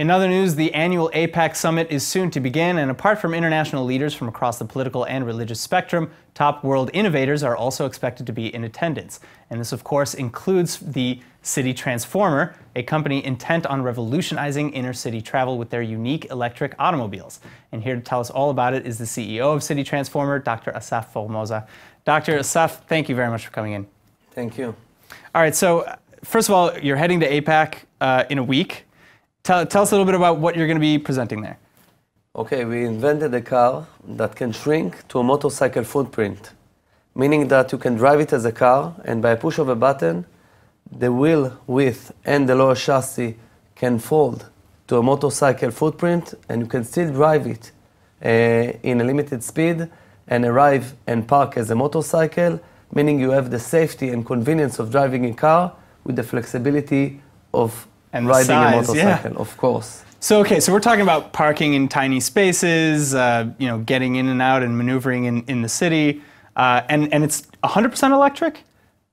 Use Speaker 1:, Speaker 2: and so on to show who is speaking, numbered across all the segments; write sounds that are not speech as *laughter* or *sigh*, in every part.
Speaker 1: In other news, the annual AIPAC summit is soon to begin, and apart from international leaders from across the political and religious spectrum, top world innovators are also expected to be in attendance. And this, of course, includes the City Transformer, a company intent on revolutionizing inner city travel with their unique electric automobiles. And here to tell us all about it is the CEO of City Transformer, Dr. Asaf Formoza. Dr. Asaf, thank you very much for coming in.
Speaker 2: Thank you.
Speaker 1: All right, so first of all, you're heading to AIPAC uh, in a week. Tell, tell us a little bit about what you're going to be presenting there.
Speaker 2: Okay, we invented a car that can shrink to a motorcycle footprint, meaning that you can drive it as a car, and by a push of a button, the wheel width and the lower chassis can fold to a motorcycle footprint, and you can still drive it uh, in a limited speed and arrive and park as a motorcycle, meaning you have the safety and convenience of driving a car with the flexibility of
Speaker 1: And
Speaker 2: riding
Speaker 1: size,
Speaker 2: a motorcycle,
Speaker 1: yeah.
Speaker 2: of course.
Speaker 1: So, okay, so we're talking about parking in tiny spaces, uh, you know, getting in and out and maneuvering in, in the city, uh, and, and it's 100% electric?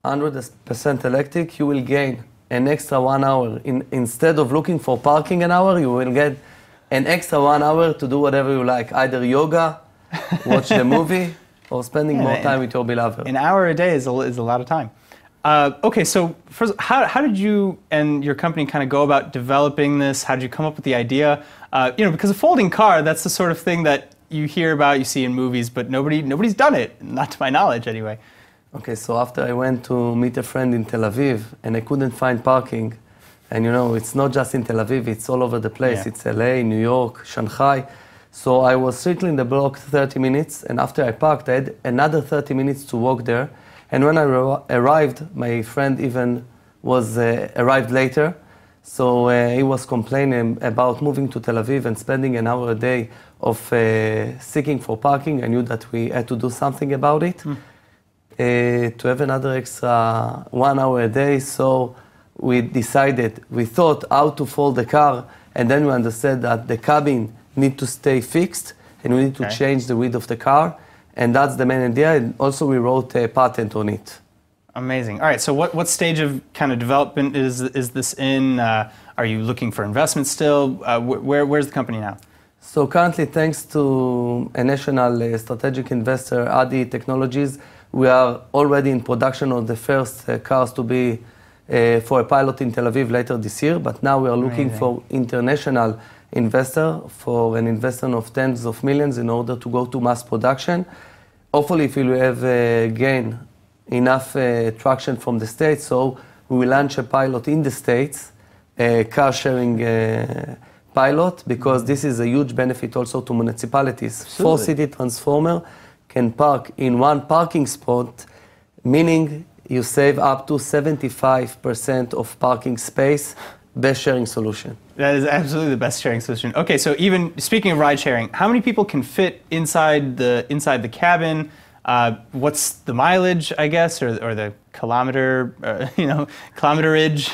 Speaker 2: 100% electric, you will gain an extra one hour. In, instead of looking for parking an hour, you will get an extra one hour to do whatever you like, either yoga, watch the *laughs* movie, or spending
Speaker 1: Yeah,
Speaker 2: more time with your beloved.
Speaker 1: An hour a day is a, is a lot of time. Uh, okay, so first, how, how did you and your company kind of go about developing this? How did you come up with the idea? Uh, you know, because a folding car, that's the sort of thing that you hear about, you see in movies, but nobody, nobody's done it, not to my knowledge anyway.
Speaker 2: Okay, so after I went to meet a friend in Tel Aviv and I couldn't find parking, and you know, it's not just in Tel Aviv, it's all over the place.
Speaker 1: Yeah.
Speaker 2: It's LA, New York, Shanghai. So I was circling the block 30 minutes, and after I parked, I had another 30 minutes to walk there. And when I arrived, my friend even was uh, arrived later. So uh, he was complaining about moving to Tel Aviv and spending an hour a day of uh, seeking for parking. I knew that we had to do something about it uh, to have another extra one hour a day. So we decided, we thought how to fold the car, and then we understood that the cabin need to stay fixed, and we need to
Speaker 1: Okay.
Speaker 2: change the width of the car, and that's the main idea. And also we wrote a patent on it.
Speaker 1: Amazing. All right, so what, what stage of kind of development is, is this in? Uh, are you looking for investment still? Uh, wh- where, where's the company now?
Speaker 2: So currently, thanks to a national uh, strategic investor, ADI Technologies, we are already in production of the first uh, cars to be uh, for a pilot in Tel Aviv later this year. But now we are looking
Speaker 1: Amazing.
Speaker 2: for international investor for an investment of tens of millions in order to go to mass production. Hopefully, if we will have uh, gain enough uh, traction from the states, so we will launch a pilot in the states, a car sharing uh, pilot, because this is a huge benefit also to municipalities. Four city transformer can park in one parking spot, meaning you save up to 75% of parking space. Best sharing solution.
Speaker 1: That is absolutely the best sharing solution. Okay, so even speaking of ride sharing, how many people can fit inside the inside the cabin? Uh, what's the mileage, I guess, or, or the kilometer, uh, *laughs* you know, kilometerage,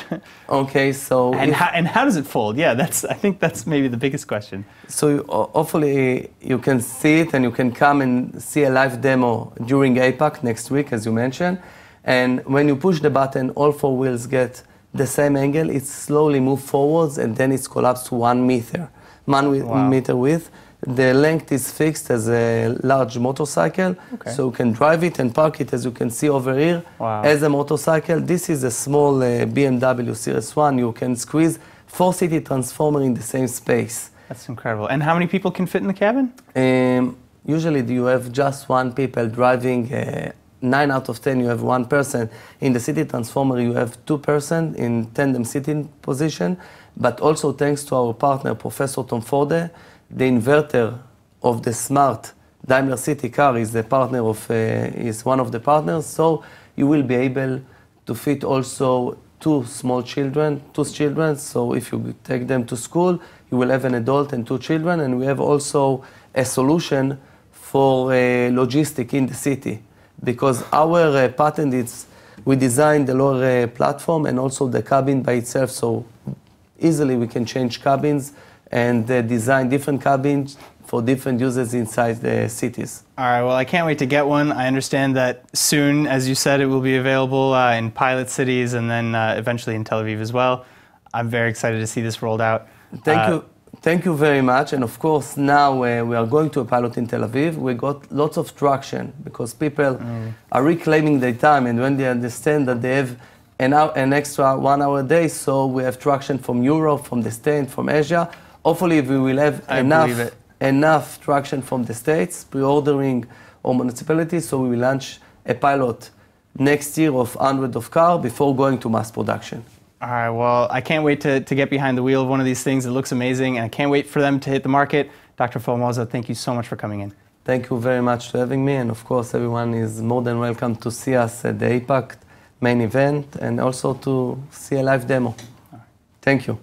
Speaker 2: Okay, so
Speaker 1: and how, and how does it fold? Yeah, that's I think that's maybe the biggest question.
Speaker 2: So you- hopefully you can see it and you can come and see a live demo during AIPAC next week, as you mentioned. And when you push the button, all four wheels get the same angle. It slowly moves forwards and then it's collapsed to one meter, one wi-
Speaker 1: Wow.
Speaker 2: meter width. The length is fixed as a large motorcycle,
Speaker 1: Okay.
Speaker 2: so you can drive it and park it, as you can see over here,
Speaker 1: Wow.
Speaker 2: as a motorcycle. This is a small uh, BMW Series 1. You can squeeze four city transformer in the same space.
Speaker 1: That's incredible. And how many people can fit in the cabin?
Speaker 2: Um, usually you have just one people driving. Uh, nine out of ten you have one person. In the city transformer you have two person in tandem sitting position. But also thanks to our partner Professor Tom Forde, the inverter of the smart Daimler City car is the partner of uh, is one of the partners. So you will be able to fit also two small children, two children. So if you take them to school, you will have an adult and two children. And we have also a solution for uh, logistic in the city because our uh, patent is we designed the lower uh, platform and also the cabin by itself. So easily we can change cabins and uh, design different cabins for different users inside the cities.
Speaker 1: All right, well, I can't wait to get one. I understand that soon, as you said, it will be available uh, in pilot cities and then uh, eventually in Tel Aviv as well. I'm very excited to see this rolled out.
Speaker 2: Thank
Speaker 1: Uh,
Speaker 2: you. Thank you very much. And of course, now uh, we are going to a pilot in Tel Aviv. We got lots of traction because people are reclaiming their time, and when they understand that they have an, hour, an extra one hour a day, so we have traction from Europe, from the States, from Asia. Hopefully, we will have
Speaker 1: I
Speaker 2: enough enough traction from the states, pre-ordering or municipalities. So we will launch a pilot next year of hundreds of cars before going to mass production.
Speaker 1: All right, well, I can't wait to, to get behind the wheel of one of these things. It looks amazing, and I can't wait for them to hit the market. Dr. Formoza, thank you so much for coming in.
Speaker 2: Thank you very much for having me, and of course, everyone is more than welcome to see us at the AIPAC main event and also to see a live demo. Thank you.